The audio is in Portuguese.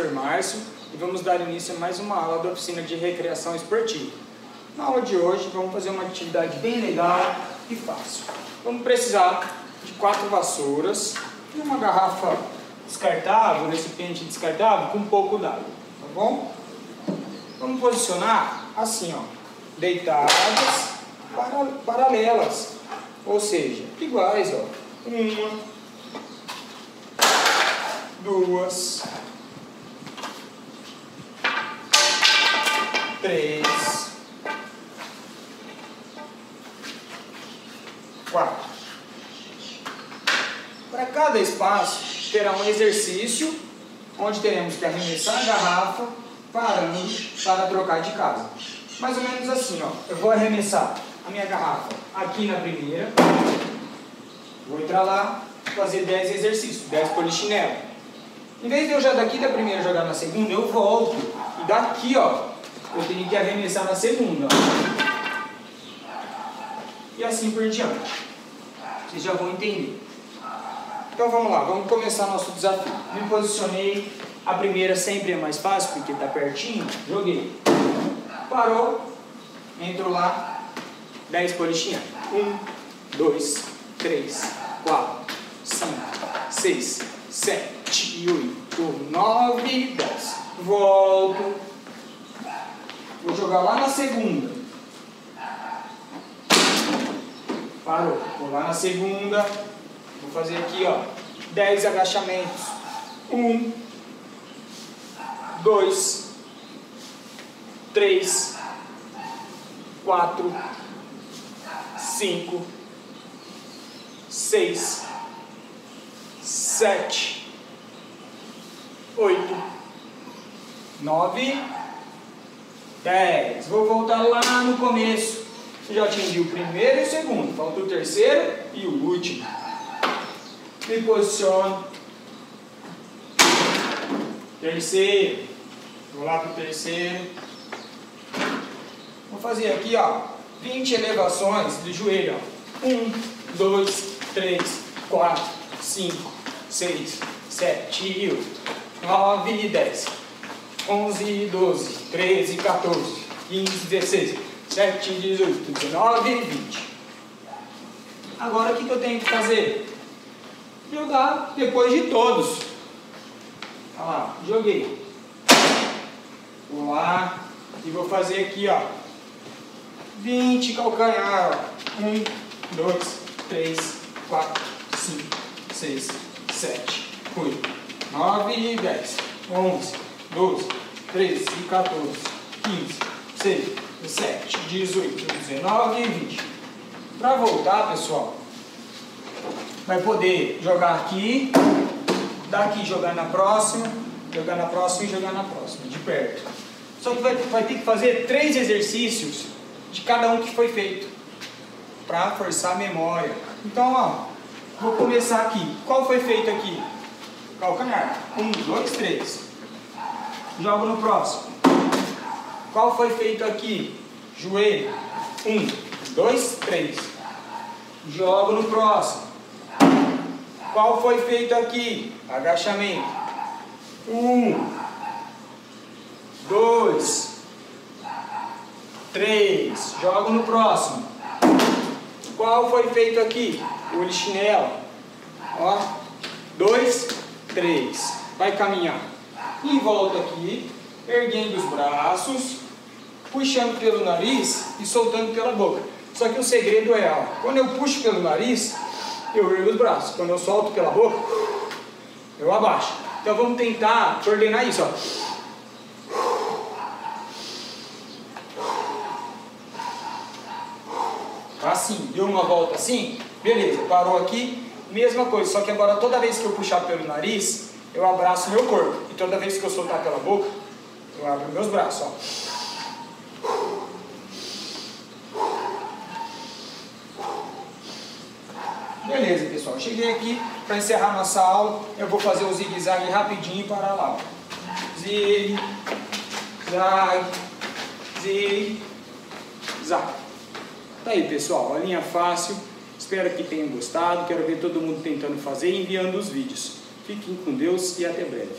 professor Márcio e vamos dar início a mais uma aula da oficina de recreação esportiva. Na aula de hoje vamos fazer uma atividade bem legal e fácil. Vamos precisar de quatro vassouras e uma garrafa descartável, recipiente descartável com um pouco d'água, tá bom? Vamos posicionar assim, ó, deitadas, para, paralelas, ou seja, iguais, ó. Uma, duas, três, quatro. Para cada espaço terá um exercício onde teremos que arremessar a garrafa parando para trocar de casa. Mais ou menos assim, ó. Eu vou arremessar a minha garrafa aqui na primeira, vou entrar lá, fazer 10 exercícios, 10 polichinelo. Em vez de eu já daqui da primeira jogar na segunda, eu volto e daqui, ó, eu tenho que arremessar na segunda. E assim por diante. Vocês já vão entender. Então vamos lá, vamos começar nosso desafio. Me posicionei, a primeira sempre é mais fácil porque está pertinho, joguei. Parou, entro lá, 10 polichinhas. 1, 2, 3, 4, 5, 6, 7, 8, 9, 10. Volto. Vou jogar lá na segunda. Parou. Vou lá na segunda. Vou fazer aqui, ó. 10 agachamentos. 1, 2, 3, 4, 5, 6, 7, 8, 9, 10. Vou voltar lá no começo. Já atingi o primeiro e o segundo. Falta o terceiro e o último. Me posiciono. Terceiro. Vou lá para o terceiro. Vou fazer aqui, ó, 20 elevações de joelho. Ó. 1, 2, 3, 4, 5, 6, 7, 8, 9 e 10. 11, 12, 13, 14, 15, 16, 17, 18, 19 e 20. Agora o que, eu tenho que fazer? Jogar depois de todos. Olha lá, joguei. Vou lá e vou fazer aqui, ó. 20 calcanhar, ó. 1, 2, 3, 4, 5, 6, 7, 8, 9 e 10, 11, 12, 13, 14, 15, 16, 17, 18, 19 e 20. Para voltar, pessoal, vai poder jogar aqui, daqui jogar na próxima, jogar na próxima e jogar na próxima, de perto. Só que vai, vai ter que fazer três exercícios de cada um que foi feito, para forçar a memória. Então, ó, vou começar aqui. Qual foi feito aqui? Calcanhar. Um, dois, três. Jogo no próximo. Qual foi feito aqui? Joelho. Um, dois, três. Jogo no próximo. Qual foi feito aqui? Agachamento. Um, dois, três. Jogo no próximo. Qual foi feito aqui? O chinelo. Ó, dois, três. Vai caminhar. E volta aqui, erguendo os braços, puxando pelo nariz e soltando pela boca. Só que o segredo é, ó, quando eu puxo pelo nariz, eu ergo os braços. Quando eu solto pela boca, eu abaixo. Então vamos tentar coordenar isso, ó. Assim, deu uma volta assim, beleza, parou aqui, mesma coisa, só que agora toda vez que eu puxar pelo nariz, eu abraço meu corpo. E toda vez que eu soltar pela boca, eu abro meus braços, ó. Beleza, pessoal. Cheguei aqui para encerrar nossa aula. Eu vou fazer o zigue-zague rapidinho para lá. Zigue, zague, zigue, zague. Tá aí, pessoal. A linha fácil. Espero que tenham gostado. Quero ver todo mundo tentando fazer e enviando os vídeos. Fiquem com Deus e até breve.